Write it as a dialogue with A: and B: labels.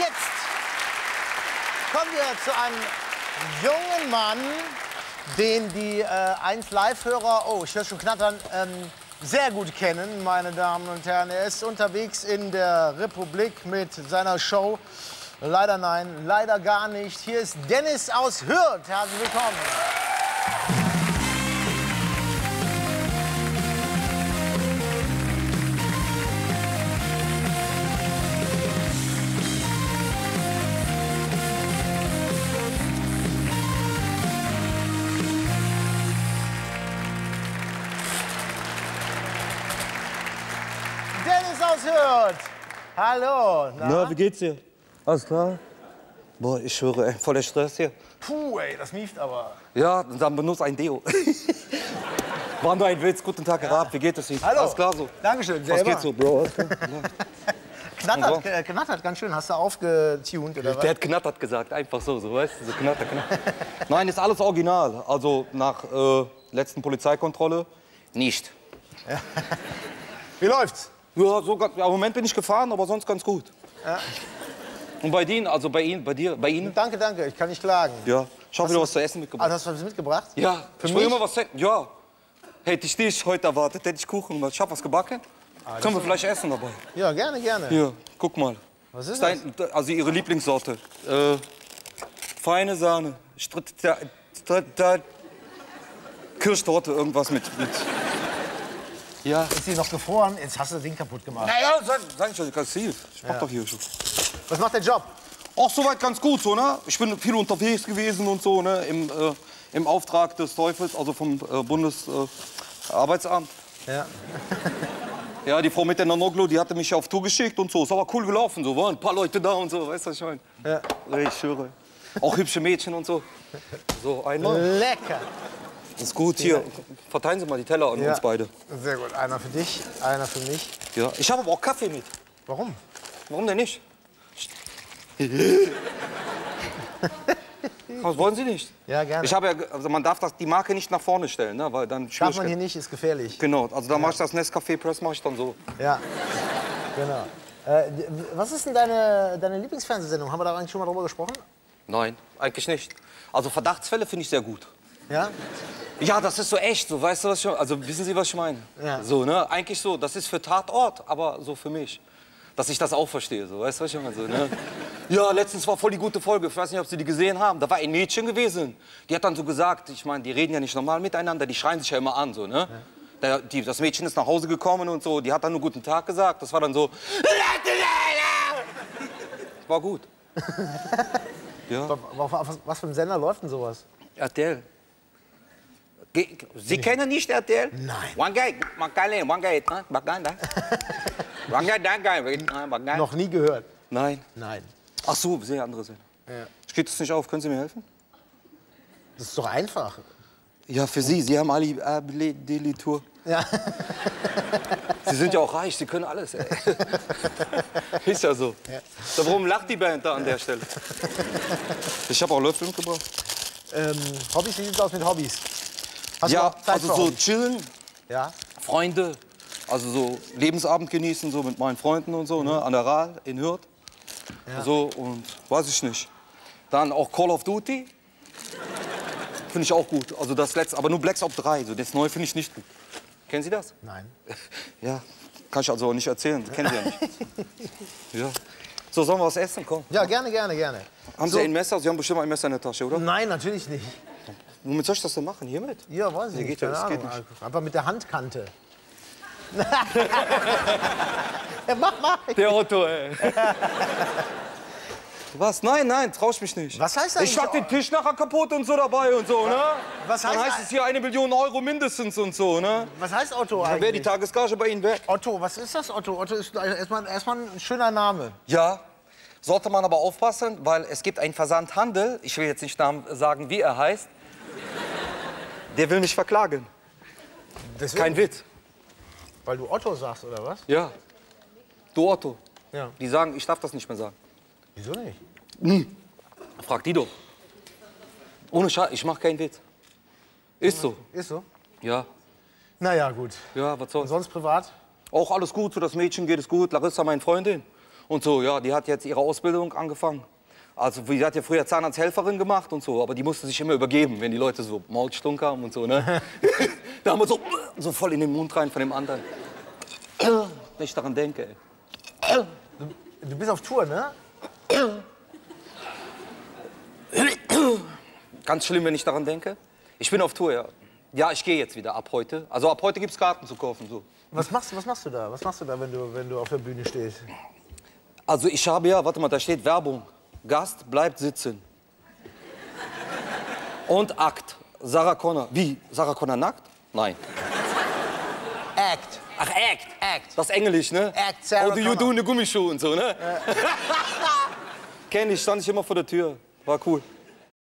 A: jetzt kommen wir zu einem jungen Mann, den die äh, 1 Live-Hörer, oh, ich höre schon knattern, ähm, sehr gut kennen, meine Damen und Herren. Er ist unterwegs in der Republik mit seiner Show. Leider nein, leider gar nicht. Hier ist Dennis aus Hürth. Herzlich willkommen. Hürth. Hallo. Na?
B: Na, wie geht's dir? Alles klar? Boah, ich schwöre, ey, voll der Stress hier.
A: Puh, ey, das mieft aber.
B: Ja, dann benutzt ein Deo. War nur ein Witz. Guten Tag, Herr Raab. Wie geht es Ihnen?
A: Hallo.
B: Alles klar so?
A: Dankeschön,
B: Was
A: selber.
B: geht so, Bro?
A: Knattert, äh, knattert ganz schön. Hast du aufgetunt oder was?
B: Der hat knattert gesagt, einfach so, so weißt du, so knatter, knatter. Nein, ist alles original. Also nach äh, letzten Polizeikontrolle nicht.
A: Wie läuft's?
B: Ja, so, ganz- ja, im Moment bin ich gefahren, aber sonst ganz gut. Und bei Ihnen, also bei Ihnen, bei dir, bei Ihnen?
A: Danke, danke. Ich kann nicht klagen.
B: Ja, ich habe wieder was zu essen
A: Ah,
B: mitgebracht.
A: du hast was mitgebracht?
B: Ja,
A: Für
B: ich
A: mich?
B: immer was. Ja. Hätte ich dich heute erwartet, hätte ich Kuchen gemacht. Ich habe was gebacken. Können wir vielleicht essen dabei?
A: Ja, gerne, gerne.
B: Hier, guck mal.
A: Was ist
B: Dein, also Ihre Lieblingssorte. Äh, feine Sahne. Kirschtorte, irgendwas mit. mit. Ja.
A: Ist sie noch gefroren? Jetzt hast du das Ding kaputt gemacht.
B: Naja, sag, sag ich schon, ganz viel. Ich mach doch hier schon.
A: Was macht der Job?
B: Auch soweit ganz gut, so, ne? Ich bin viel unterwegs gewesen und so, ne? Im, äh, im Auftrag des Teufels, also vom äh, Bundesarbeitsamt. Äh.
A: Ja.
B: Ja, die Frau mit der Nanoglu, die hatte mich auf Tour geschickt und so. Ist aber cool gelaufen, so. Waren ein paar Leute da und so, weißt du, was ich meine?
A: Ja.
B: Ich schwöre. Auch hübsche Mädchen und so. So, einmal.
A: Lecker.
B: Ist gut, hier. Verteilen Sie mal die Teller an
A: Ja.
B: uns beide.
A: Sehr gut. Einer für dich, einer für mich.
B: Ja. Ich habe aber auch Kaffee mit.
A: Warum?
B: Warum denn nicht? Was wollen Sie nicht?
A: Ja, gerne.
B: Ich habe ja, also man darf das, die Marke nicht nach vorne stellen, ne? weil dann
A: Darf man hier nicht, ist gefährlich.
B: Genau, also da mache ich das Nescafé Press mache ich dann so.
A: Ja, genau. Äh, was ist denn deine, deine Lieblingsfernsehsendung? Haben wir da eigentlich schon mal drüber gesprochen?
B: Nein, eigentlich nicht. Also Verdachtsfälle finde ich sehr gut.
A: Ja?
B: Ja, das ist so echt, so weißt du was ich meine? Also wissen Sie, was ich meine?
A: Ja.
B: So, ne? Eigentlich so, das ist für Tatort, aber so für mich. Dass ich das auch verstehe, so weißt du, was ich meine? So, ne? Ja, letztens war voll die gute Folge. Ich weiß nicht, ob Sie die gesehen haben. Da war ein Mädchen gewesen. Die hat dann so gesagt, ich meine, die reden ja nicht normal miteinander, die schreien sich ja immer an, so, ne? Der, die, das Mädchen ist nach Hause gekommen und so, die hat dann nur guten Tag gesagt. Das war dann so. War gut. Ja.
A: Wa- wa- Was, was für ein Sender läuft denn sowas?
B: RTL. Sie kennen nicht RTL?
A: Nein.
B: Ne? Ne? One guy, that guy, one guy.
A: Noch nie gehört.
B: Nein.
A: Nein.
B: Ach so, sehr andere Sinn.
A: Ja.
B: Geht das nicht auf? Können Sie mir helfen?
A: Das ist doch einfach.
B: Ja, für Sie. Sie haben Ali Abli Delitur.
A: Ja.
B: Sie sind ja auch reich, Sie können alles. Ey. Ist ja so. So, warum lacht die Band da an der Stelle? Ich habe auch Löffel mitgebracht.
A: Ähm, Hobbys, wie sieht's aus mit Hobbys? Hast du
B: Ja, also so chillen,
A: Ja?
B: Freunde, also so Lebensabend genießen, so mit meinen Freunden und so, ne, an der Rahl in Hürth. So und weiß ich nicht. Dann auch Call of Duty. Finde ich auch gut. Also das letzte, aber nur Black Ops 3. So das neue finde ich nicht gut. Kennen Sie das?
A: Nein.
B: Ja, kann ich also auch nicht erzählen. Kennen Sie ja nicht. ja. So, sollen wir was essen? Komm.
A: Ja, gerne, gerne, gerne.
B: Haben
A: So.
B: Sie ein Messer? Sie haben bestimmt ein Messer in der Tasche, oder?
A: Nein, natürlich nicht.
B: Womit soll ich das denn machen? Hiermit?
A: Ja, weiß ich
B: Nee,
A: nicht.
B: geht das geht
A: Ahnung. Einfach mit der Handkante. ja, mach mal.
B: Der Otto, ey. Was? Nein, nein, trau ich mich nicht.
A: Was heißt
B: Ich
A: eigentlich-
B: schlag den Tisch nachher kaputt und so dabei und so, ne?
A: Was
B: Dann
A: heißt-
B: heißt es hier eine Million Euro mindestens und so, ne?
A: Was heißt Otto
B: Dann wäre die
A: eigentlich?
B: Tagesgage bei Ihnen weg.
A: Otto, was ist das Otto? Otto ist erstmal, erstmal ein schöner Name.
B: Ja, sollte man aber aufpassen, weil es gibt einen Versandhandel, ich will jetzt nicht sagen, wie er heißt, der will mich verklagen.
A: Deswegen,
B: Kein Witz.
A: Weil du Otto sagst, oder was?
B: Ja. Du Otto.
A: Ja.
B: Die sagen, ich darf das nicht mehr sagen.
A: Wieso nicht?
B: Frag die doch. Ohne Scheiß, ich mach keinen Witz. Ist so.
A: Ist so?
B: Ja.
A: Naja, gut.
B: Ja, was
A: Und
B: soll's.
A: sonst privat?
B: Auch alles gut, für das Mädchen geht es gut. Larissa, meine Freundin. Und so, ja, die hat jetzt ihre Ausbildung angefangen. Also, die hat ja früher Zahnarzthelferin gemacht und so, aber die musste sich immer übergeben, wenn die Leute so Maulstunk haben und so, ne? da haben wir so, so voll in den Mund rein von dem anderen. Wenn ich daran denke, ey.
A: Du bist auf Tour, ne?
B: Ganz schlimm, wenn ich daran denke. Ich bin auf Tour, ja. Ja, ich gehe jetzt wieder ab heute. Also ab heute gibt's Karten zu kaufen, so.
A: Was machst, was machst du da? Was machst du da, wenn du, wenn du auf der Bühne stehst?
B: Also ich habe ja, warte mal, da steht Werbung. Gast bleibt sitzen. Und Akt. Sarah Connor. Wie? Sarah Connor nackt? Nein.
A: Act.
B: Ach, Act.
A: Act.
B: Das ist Englisch, ne?
A: Act, Sarah
B: Oh, do you
A: Connor.
B: do eine Gummischuhe und so, ne? Kenn ich, stand ich immer vor der Tür. War cool.